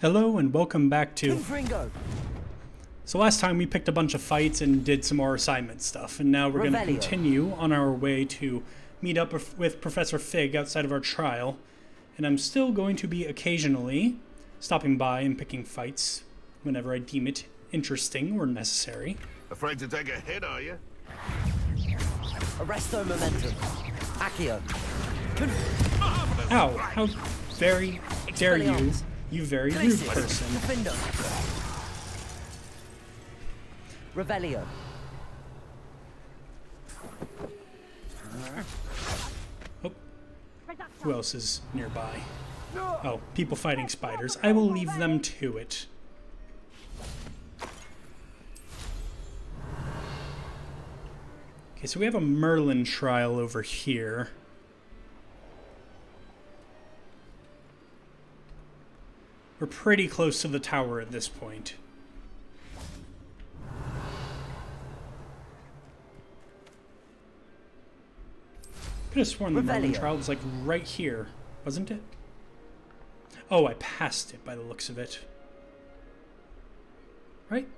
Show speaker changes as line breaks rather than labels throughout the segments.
Hello and welcome back to.
Confringo.
So last time we picked a bunch of fights and did some more assignment stuff, and now we're going to continue on our way to meet up with- with Professor Fig outside of our trial. And I'm still going to be occasionally stopping by and picking fights whenever I deem it interesting or necessary.
Afraid to take a hit, are you?
Arresto momentum. Accio. Conf-
Ow! How very dare you,
Expelliarmus.
You very rude person.
Defendo. Revelio.
Oh, who else is nearby? Oh, people fighting spiders. I will leave them to it. Okay, so we have a Merlin trial over here. We're pretty close to the tower at this point. Could have sworn the Merlin trial was like right here, wasn't it? Oh, I passed it by the looks of it. Right?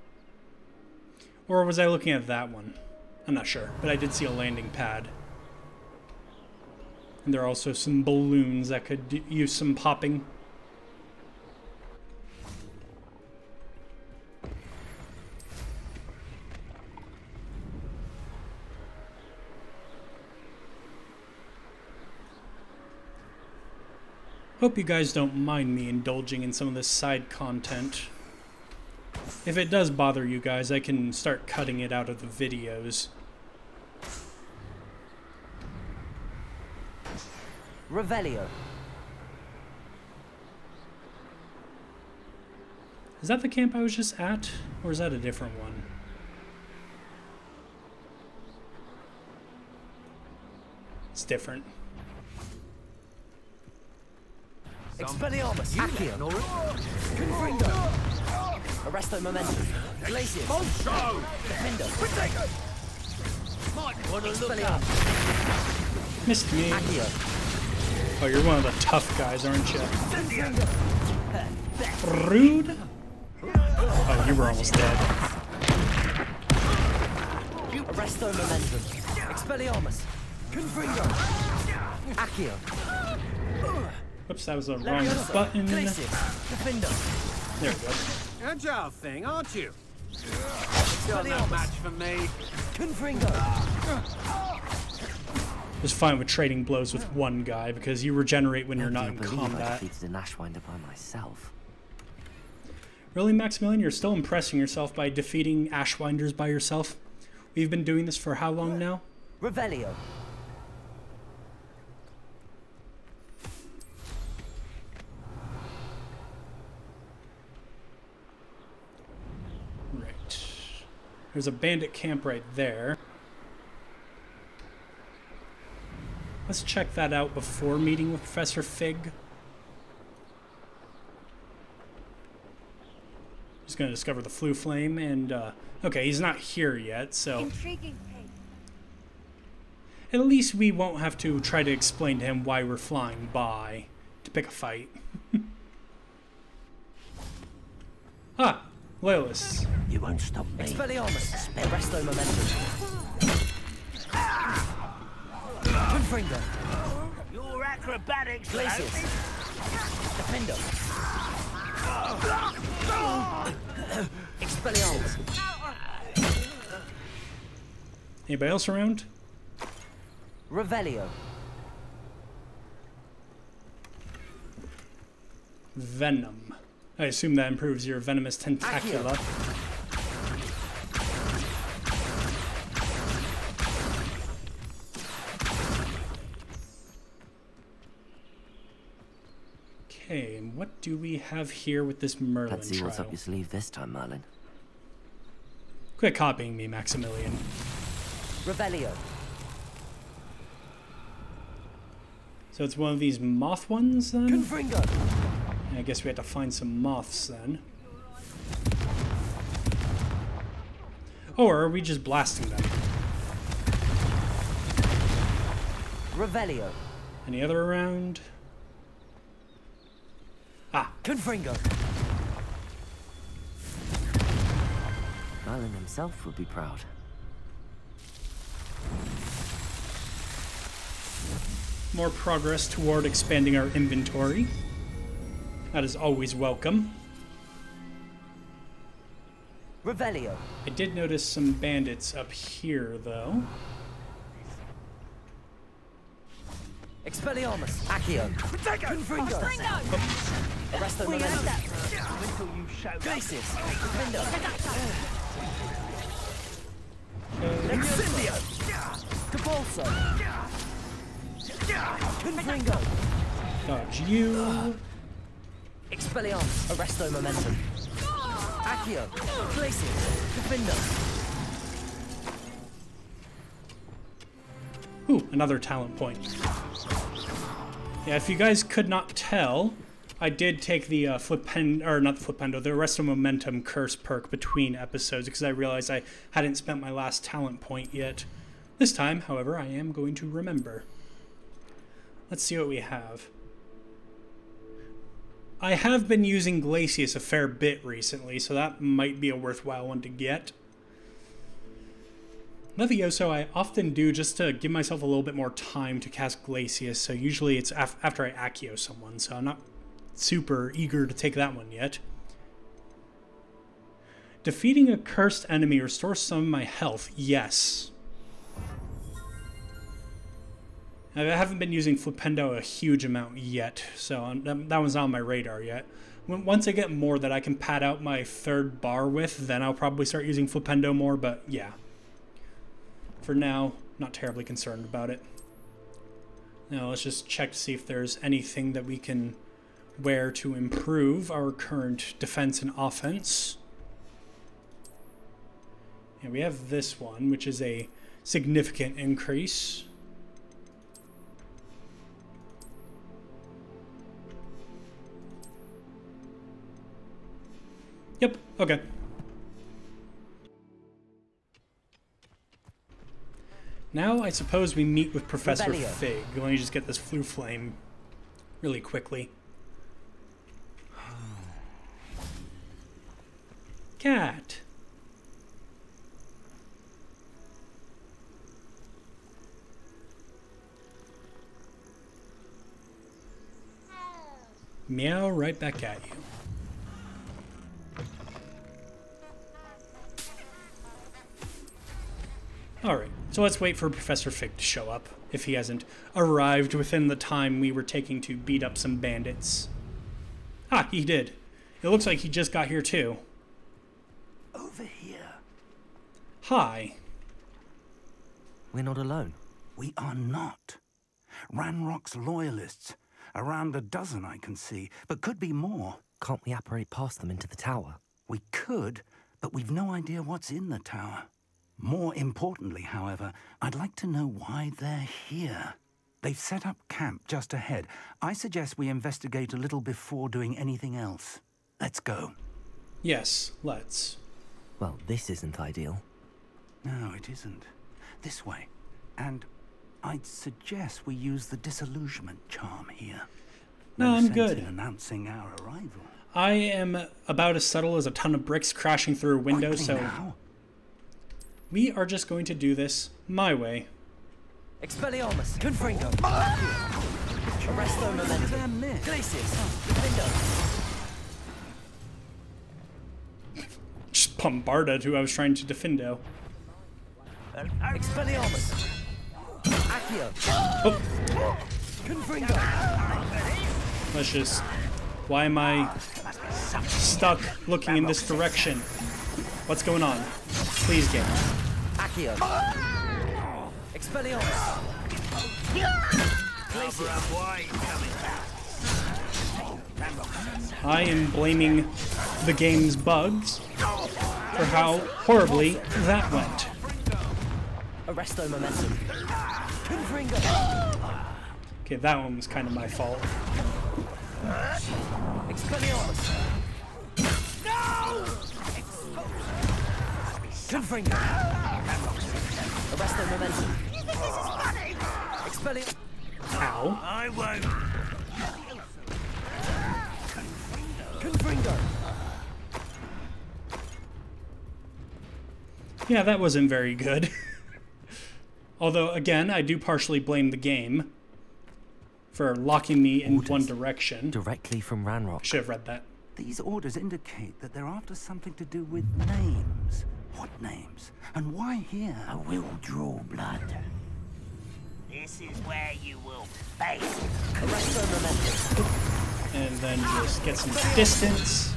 Or was I looking at that one? I'm not sure, but I did see a landing pad. And there are also some balloons that could use some popping. Hope you guys don't mind me indulging in some of this side content. If it does bother you guys, I can start cutting it out of the videos.
Revelio.
Is that the camp I was just at? Or is that a different one? It's different.
Expelliarmus. Accio. Confringo. Arresto momentum. Glacius. Defendo. Expelliarmus.
Missed me.
Accio.
Oh, you're one of the tough guys, aren't you? Rude? Oh, you were almost dead.
Arresto momentum. Expelliarmus. Confringo. Accio.
Oops, that was the wrong
Leviosa.
button. There we go.
Agile thing, aren't you? Got no match for me.
Confringo.
was fine with trading blows with one guy because you regenerate when you're not in
combat. I
combat.
defeated an Ashwinder by myself.
Really, Maximilian, you're still impressing yourself by defeating Ashwinders by yourself? We've been doing this for how long now?
Revelio.
Right. There's a bandit camp right there. Let's check that out before meeting with Professor Fig. He's going to discover the Floo flame, and, uh, okay, he's not here yet, so
Intriguing
at least we won't have to try to explain to him why we're flying by to pick a fight. ah, loyalists.
You won't stop me.
Expelliarmus. Arresto momentum. Confringo.
Your acrobatics,
Glacius. Defendo. Expelliarmus.
Anybody else around?
Revelio.
Venom. I assume that improves your venomous tentacula. Okay, and what do we have here with this Merlin
Let's see what's up your sleeve this time, Merlin.
Quit copying me, Maximilian.
Revelio.
So it's one of these moth ones then?
Confringo.
I guess we had to find some moths then. Oh, or are we just blasting them?
Revelio.
Any other around? Ah.
Confringo.
Merlin himself would be proud.
More progress toward expanding our inventory. That is always welcome.
Revelio.
I did notice some bandits up here, though.
Expelliarmus. Accio. Confringo. Arresto Momentum. Glacius. Defendo. Incendio. Depulso. Confringo.
Dodge you.
Expelliarmus. Arresto Momentum. Accio. Glacius. Defendo.
Ooh, another talent point. Yeah, if you guys could not tell, I did take the uh, Flipendo, or not the Flipendo, the Arresto Momentum curse perk between episodes because I realized I hadn't spent my last talent point yet. This time, however, I am going to remember. Let's see what we have. I have been using Glacius a fair bit recently, so that might be a worthwhile one to get. Levioso I often do just to give myself a little bit more time to cast Glacius, so usually it's af- after I Accio someone, so I'm not super eager to take that one yet. Defeating a cursed enemy restores some of my health, yes. I haven't been using Flipendo a huge amount yet, so um, that one's not on my radar yet. Once I get more that I can pad out my third bar with, then I'll probably start using Flipendo more, but yeah. For now, not terribly concerned about it. Now let's just check to see if there's anything that we can wear to improve our current defense and offense. And we have this one, which is a significant increase. Yep, okay. Now I suppose we meet with Professor
Revelio.
Fig. Let me just get this Floo flame really quickly. Cat. Meow right back at you. Alright, so let's wait for Professor Fig to show up, if he hasn't arrived within the time we were taking to beat up some bandits. Ah, he did. It looks like he just got here too.
Over here.
Hi.
We're not alone.
We are not. Ranrock's loyalists. Around a dozen I can see, but could be more.
Can't we apparate past them into the tower?
We could, but we've no idea what's in the tower. More importantly, however, I'd like to know why they're here. They've set up camp just ahead. I suggest we investigate a little before doing anything else. Let's go.
Yes, let's.
Well, this isn't ideal.
No, it isn't. This way. And I'd suggest we use the disillusionment charm here.
No, I'm
sense
good.
in announcing our arrival.
I am about as subtle as a ton of bricks crashing through a window,
Quickly
so
now.
We are just going to do this my way.
Expelliarmus. Confringo. Arresto Momentum. Glacius. Defendo.
Just bombarded who I was trying to defendo.
Expelliarmus. Accio.
Oh,
Confringo.
let's just. Why am I stuck looking in this direction? What's going on? Please, game.
Accio. Expelliarmus.
I am blaming the game's bugs for how horribly that went.
Arresto Momentum.
Okay, that one was kind of my fault.
Expelliarmus. No! Confringo. Arresto Momentum. Expelliarmus.
Ow.
I won't.
Confringo.
Yeah, that wasn't very good. Although, again, I do partially blame the game for locking me in one direction.
Directly from Ranrock.
Should have read that.
These orders indicate that they're after something to do with names. What names? And why here?
I will draw blood. This is where you will face.
Arresto momentum.
And then just get some distance.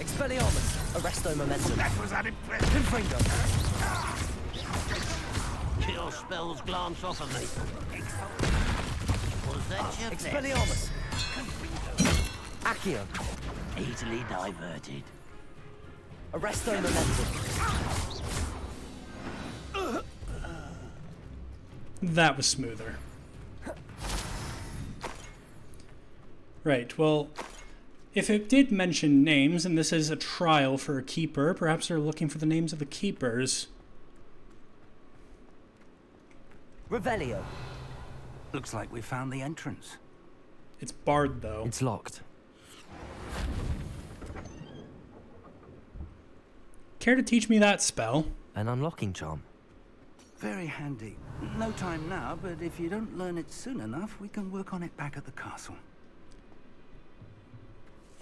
Expelliarmus. Arresto momentum.
That was unimpressive.
Confringo.
Your spells glance off of me. Was that your? Ah,
Expelliarmus. Accio.
Easily diverted.
Arresto momentum.
That was smoother. Right, well, if it did mention names, and this is a trial for a keeper, perhaps they're looking for the names of the keepers.
Revelio.
Looks like we found the entrance.
It's barred, though.
It's locked.
Care to teach me that spell?
An unlocking charm.
Very handy. No time now, but if you don't learn it soon enough, we can work on it back at the castle.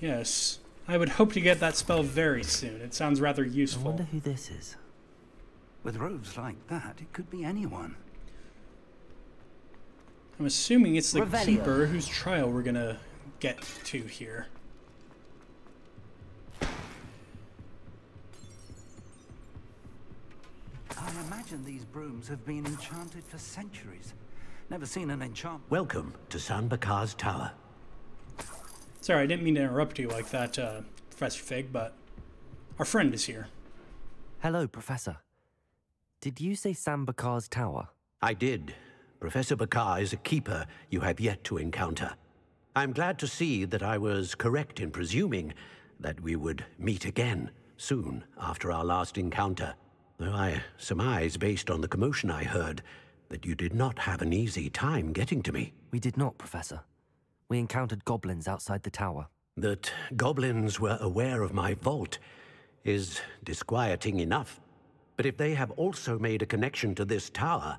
Yes. I would hope to get that spell very soon. It sounds rather useful.
I wonder who this is.
With robes like that, it could be anyone.
I'm assuming it's the
Revelio.
keeper whose trial we're gonna get to here.
I imagine these brooms have been enchanted for centuries. Never seen an enchant.
Welcome to San Bakar's Tower.
Sorry, I didn't mean to interrupt you like that, uh, Professor Fig, but our friend is here.
Hello, Professor. Did you say San Bakar's tower?
I did. Professor Bakar is a keeper you have yet to encounter. I'm glad to see that I was correct in presuming that we would meet again soon after our last encounter. Though I surmise, based on the commotion I heard, that you did not have an easy time getting to me.
We did not, Professor. We encountered goblins outside the tower.
That goblins were aware of my vault is disquieting enough. But if they have also made a connection to this tower,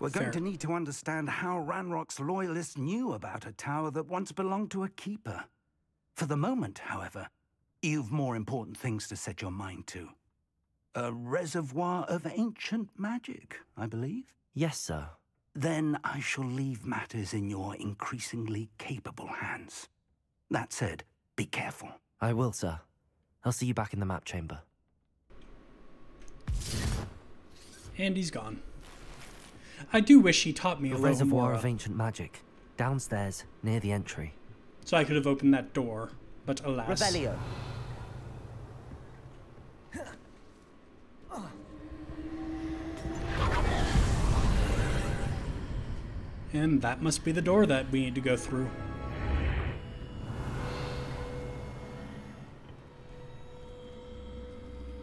We're going
Fair.
to need to understand how Ranrock's loyalists knew about a tower that once belonged to a keeper. For the moment, however, you've more important things to set your mind to. A reservoir of ancient magic, I believe.
Yes, sir.
Then I shall leave matters in your increasingly capable hands. That said, be careful.
I will, sir. I'll see you back in the map chamber.
And he's gone. I do wish he taught me a
A
little
reservoir
more,
of ancient magic. Downstairs, near the entry.
so I could have opened that door, but alas.
Revelio.
And that must be the door that we need to go through.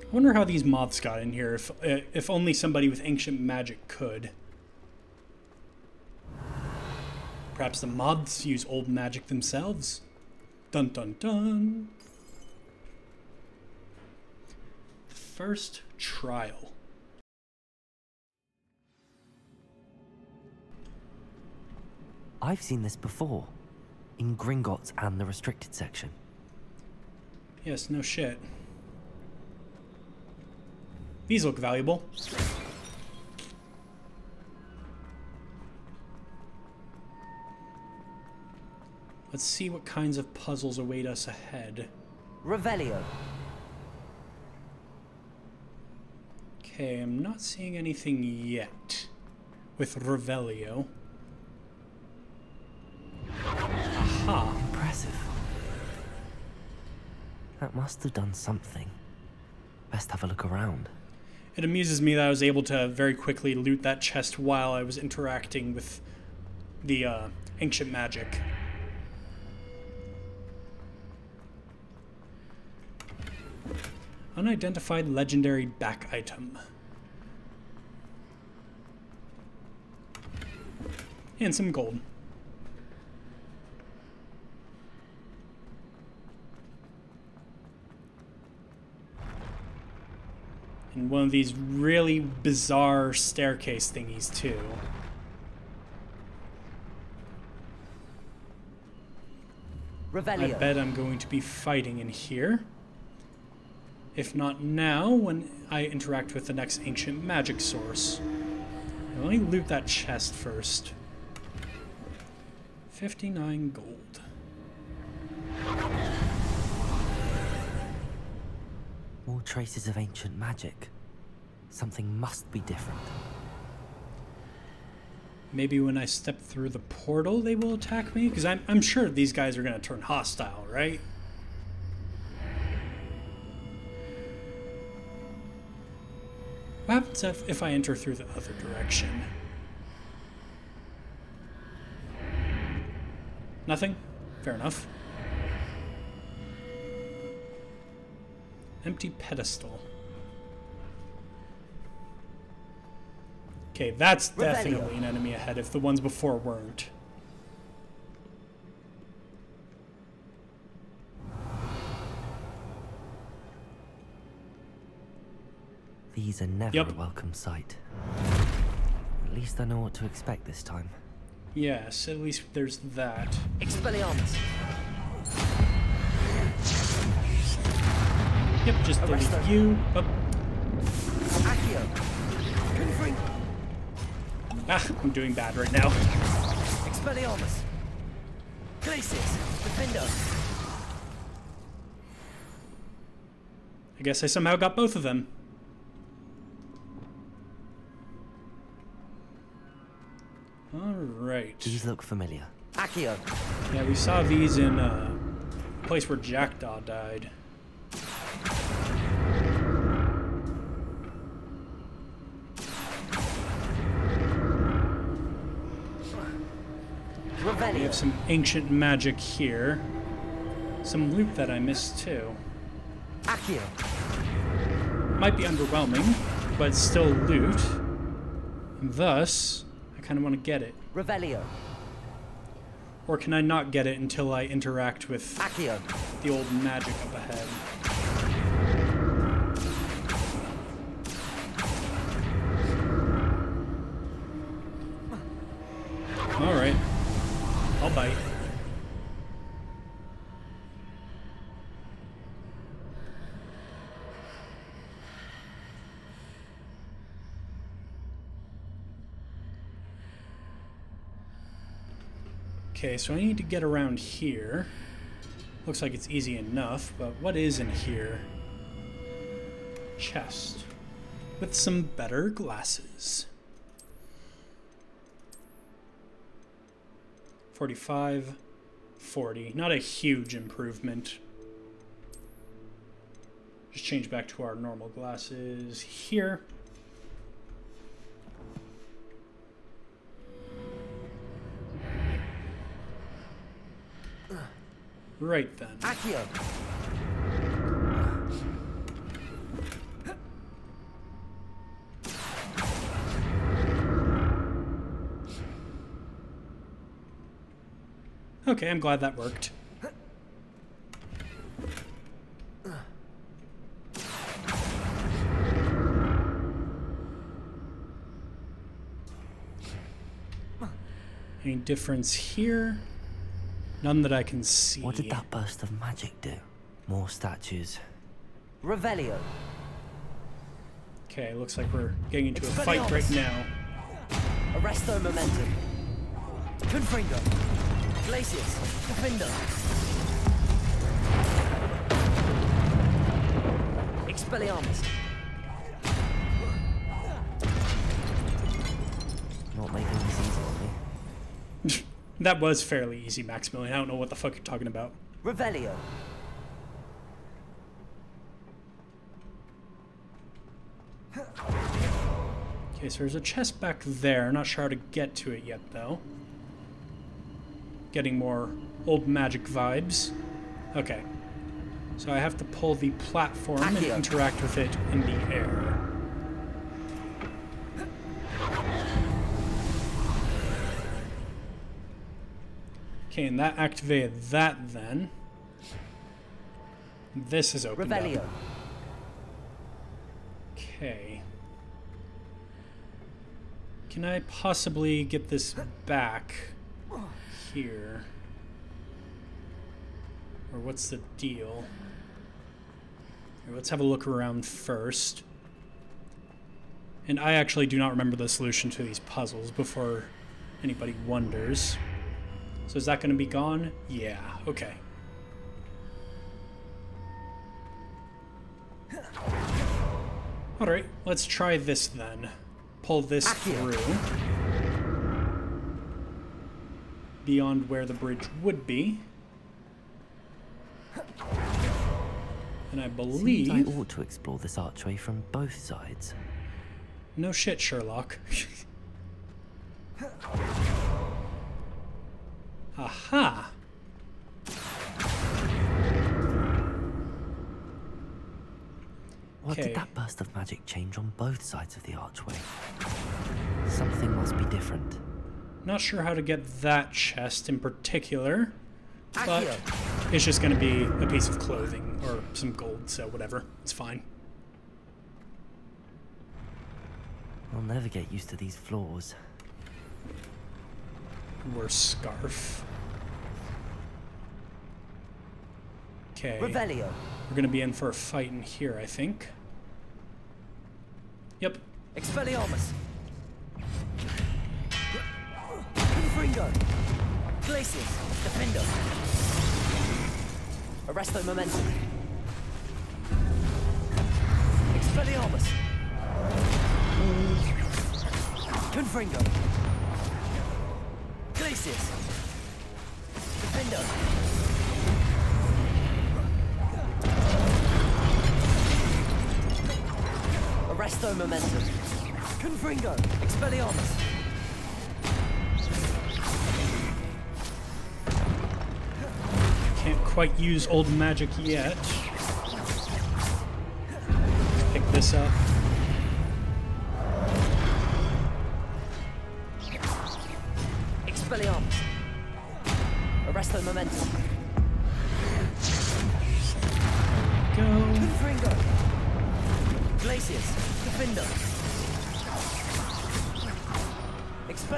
I wonder how these moths got in here, if, if only somebody with ancient magic could. Perhaps the moths use old magic themselves? Dun dun dun. First trial.
I've seen this before. In Gringotts and the restricted section.
Yes, no shit. These look valuable. Let's see what kinds of puzzles await us ahead.
Revelio.
Okay, I'm not seeing anything yet with Revelio. Aha.
Impressive. That must have done something. Best have a look around.
It amuses me that I was able to very quickly loot that chest while I was interacting with the uh, ancient magic. Unidentified legendary back item. And some gold. And one of these really bizarre staircase thingies, too. I bet I'm going to be fighting in here. If not now, when I interact with the next ancient magic source. Let me loot that chest first. 59 gold.
More traces of ancient magic. Something must be different.
Maybe when I step through the portal, they will attack me? Because I'm, I'm sure these guys are going to turn hostile, right? Happens if, if I enter through the other direction? Nothing? Fair enough. Empty pedestal. Okay, that's definitely an enemy ahead if the ones before weren't.
These are never
Yep.
a welcome sight. At least I know what to expect this time.
Yes, at least there's that.
Expelliarmus.
Yep, just
Arrest
delete
them.
you. Oh, ah, I'm doing bad right now.
Expelliarmus. Glacius. Defender.
I guess I somehow got both of them. Alright.
These look familiar.
Accio.
Yeah, we saw these in uh, a place where Jackdaw died. We have some ancient magic here. Some loot that I missed too.
Accio.
Might be underwhelming, but still loot. And thus, I kind of want to get it.
Revelio.
Or can I not get it until I interact with
Accio.
the old magic up ahead? Alright. I'll bite. Okay, so I need to get around here. Looks like it's easy enough, but what is in here? Chest. With some better glasses. 45, 40. Not a huge improvement. Just change back to our normal glasses here. Right then.
Accio.
Okay, I'm glad that worked. Any difference here? None that I can see.
What did that burst of magic do? More statues.
Revelio.
Okay, looks like we're getting into a fight right now.
Arresto momentum. Confringo. Glacius. Defender. Expelliarmus.
Not making this easy on me.
That was fairly easy, Maximilian. I don't know what the fuck you're talking about.
Revelio.
Okay, so there's a chest back there. Not sure how to get to it yet, though. Getting more old magic vibes. Okay. So I have to pull the platform and interact with it in the air. Okay, and that activated that then. This is opened up. Okay. Can I possibly get this back here? Or what's the deal? Here, let's have a look around first. And I actually do not remember the solution to these puzzles before anybody wonders. So is that going to be gone? Yeah, okay. Alright, let's try this then. Pull this through. Beyond where the bridge would be. And I
Seems
believe...
I ought to explore this archway from both sides.
No shit, Sherlock. Aha!
What
Okay.
did that burst of magic change on both sides of the archway? Something must be different.
Not sure how to get that chest in particular, but it's just going to be a piece of clothing or some gold, so whatever. It's fine.
I'll never get used to these floors.
Worse scarf. Okay.
Revelio.
We're going to be in for a fight in here, I think. Yep.
Expelliarmus. Confringo. Glacius. Defender. Arresto Momentum. Expelliarmus. Confringo. Glacius. Defender. Arresto Momentum. Confringo. Expelliarmus.
Can't quite use old magic yet. Pick this up.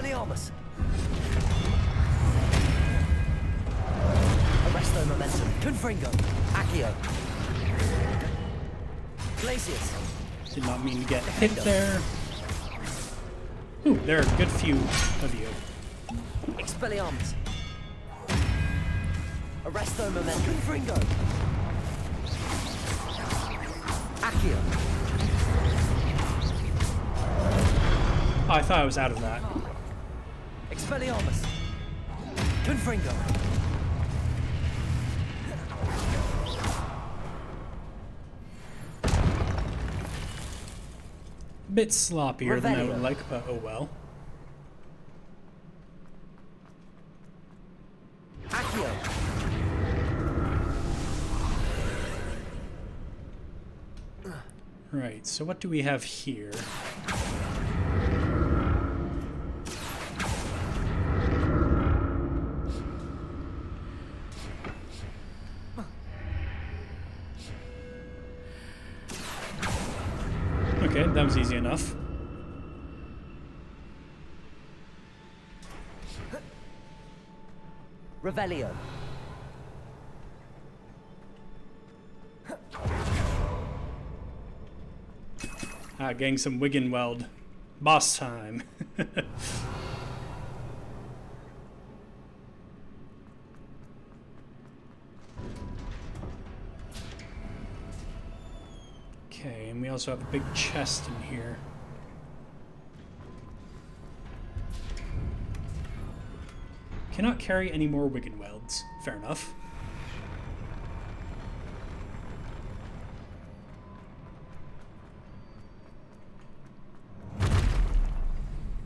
Expelliarmus. Arresto Momentum. Confringo. Accio. Glacius.
Did not mean to get hit there. Ooh, there are a good few of you.
Expelliarmus. Arresto Momentum. Confringo. Accio.
Oh, I thought I was out of that.
Expelliarmus. Confringo.
Bit sloppier than I would like, but oh well.
Accio.
Right, so what do we have here? Okay, that was easy enough.
Revelio.
Ah, getting some Wigan Wiggenweld. Boss time. also have a big chest in here. cannot carry any more Wiggenwelds. Fair enough.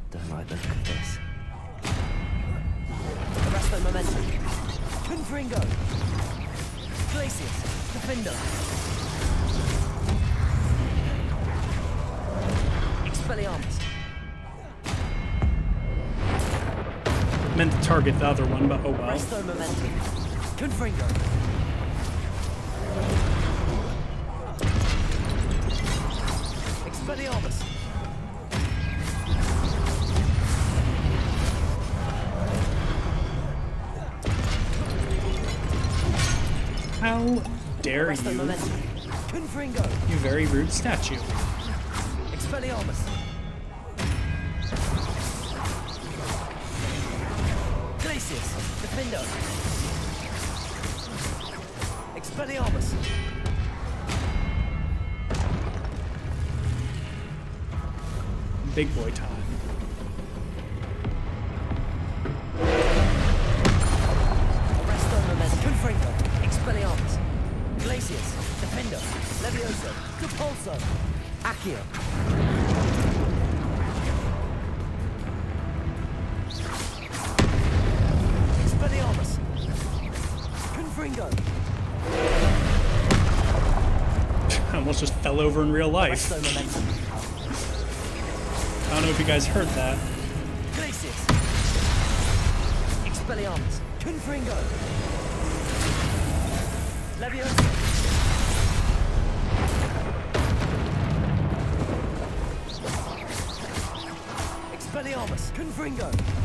Don't like the look of this.
Arresto momentum. Confringo. Glacius. Defender. Expelliarmus.
Meant to target the other one, but oh well.
Arresto momentum. Confringo. Expelliarmus.
How dare you, you very rude statue.
Expelliarmus.
Big boy time.
Arresto momentum. Confringo. Expelliarmus. Glacius. Defender. Levioso. Accio. Expelliarmus. Confringo.
I almost just fell over in real life. I don't know if you guys heard that.
Expelliarmus. Confringo. Expelliarmus. Confringo.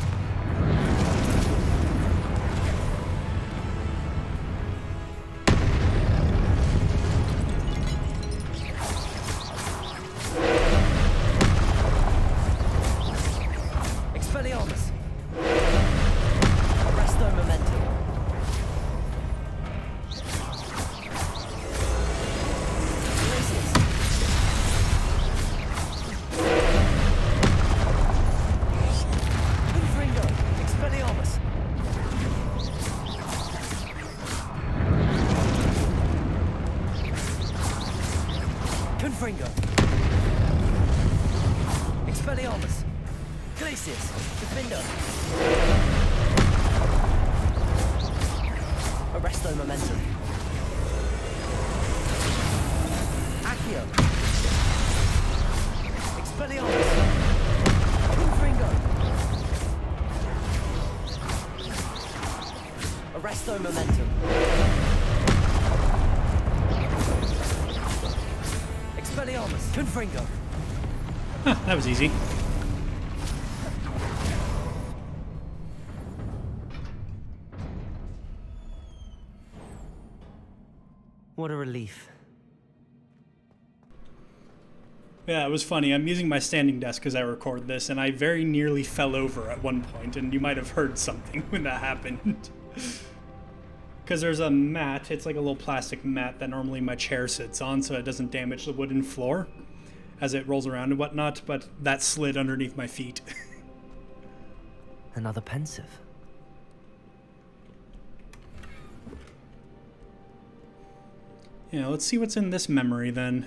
Was easy.
What a relief.
Yeah, it was funny. I'm using my standing desk as I record this, and I very nearly fell over at one point, and you might have heard something when that happened. Because there's a mat, it's like a little plastic mat that normally my chair sits on so it doesn't damage the wooden floor as it rolls around and whatnot, but that slid underneath my feet.
Another Pensieve.
yeah, let's see what's in this memory then.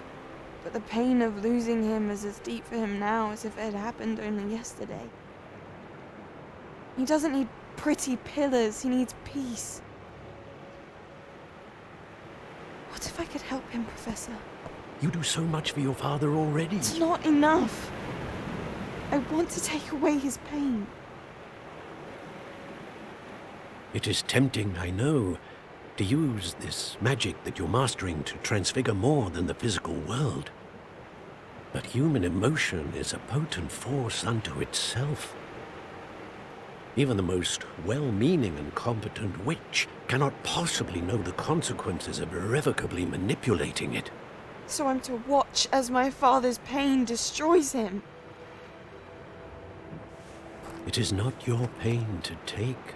But the pain of losing him is as deep for him now as if it had happened only yesterday. He doesn't need pretty pillars, he needs peace. What if I could help him, Professor?
You do so much for your father already.
It's not enough. I want to take away his pain.
It is tempting, I know, to use this magic that you're mastering to transfigure more than the physical world. But human emotion is a potent force unto itself. Even the most well-meaning and competent witch cannot possibly know the consequences of irrevocably manipulating it.
So I'm to watch as my father's pain destroys him.
It is not your pain to take.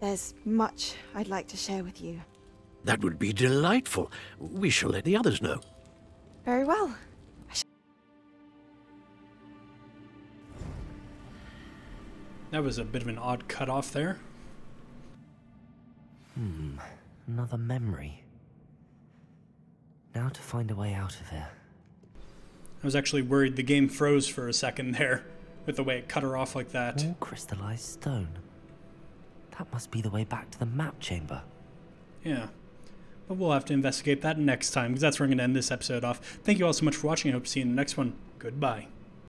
There's much I'd like to share with you.
That would be delightful. We shall let the others know.
Very well.
That was a bit of an odd cutoff there.
Hmm, another memory. Now to find a way out of here.
I was actually worried the game froze for a second there with the way it cut her off like that.
More crystallized stone. That must be the way back to the map chamber.
Yeah. But we'll have to investigate that next time because that's where I'm going to end this episode off. Thank you all so much for watching. I hope to see you in the next one. Goodbye.